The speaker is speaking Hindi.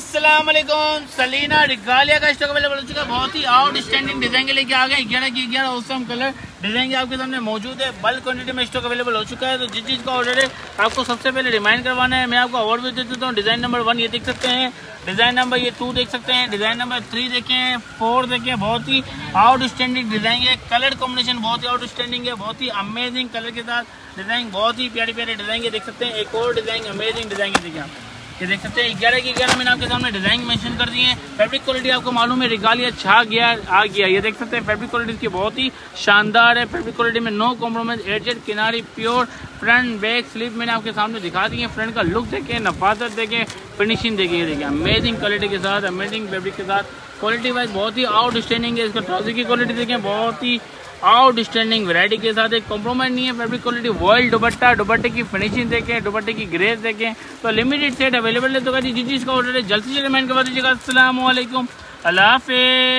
वालेकुम सलीना रिगालिया का स्टॉक अवेलेबल हो चुका है। बहुत ही आउट स्टैंडिंग डिज़ाइन के लेके आ गए ग्यारह की ग्यारह औसम कलर डिज़ाइन आपके सामने मौजूद है। बल्क क्वांटिटी में स्टॉक अवेलेबल हो चुका है। तो जिस चीज़ का ऑर्डर है, आपको सबसे पहले रिमाइंड करवाना है। मैं आपको अवार्ड भी दे देता हूँ। डिज़ाइन नंबर वन ये देख सकते हैं। डिज़ाइन नंबर ये टू देख सकते हैं। डिज़ाइन नंबर थ्री देखें फोर देखें बहुत ही आउट स्टैंडिंग डिज़ाइन है। कलर कॉम्बिनेशन बहुत ही आउट स्टैंडिंग है। बहुत ही अमेजिंग कलर के साथ डिज़ाइन बहुत ही प्यारे प्यारे डिज़ाइन देख सकते हैं। एक और डिज़ाइन अमेजिंग डिज़ाइन देखिए आप ये देख सकते हैं, ग्यारह की ग्यारह मैंने आपके सामने डिज़ाइन मेंशन कर दिए हैं। फैब्रिक क्वालिटी आपको मालूम है, रिगालिया छा गया, आ गया। ये देख सकते हैं फैब्रिक क्वालिटी इसकी बहुत ही शानदार है। फैब्रिक क्वालिटी में नो कॉम्प्रोमाइज एडजेड किनारी प्योर फ्रंट बैक स्लीव मैंने आपके सामने दिखा दी है। फ्रंट का लुक देखें नफाजत देखें फिनिशिंग देखें देखिए अमेजिंग क्वालिटी के साथ अमेजिंग फैब्रिक के साथ। क्वालिटी वाइज बहुत ही आउट स्टैंडिंग है, इसका ट्राउज़र की क्वालिटी देखें, बहुत ही आउट स्टैंडिंग वैरायटी के साथ एक कॉम्प्रोमाइज नहीं है फैब्रिक क्वालिटी वर्ल्ड दुपट्टा, दुपट्टे की फिनिशिंग देखें, दुपट्टे की ग्रेस देखें। तो लिमिटेड सेट अवेलेबल है तो जिस चीज़ का ऑर्डर है। जल्द से जल्द मैंने करवा दीजिएगा। असल अल्लाह हाफिज़।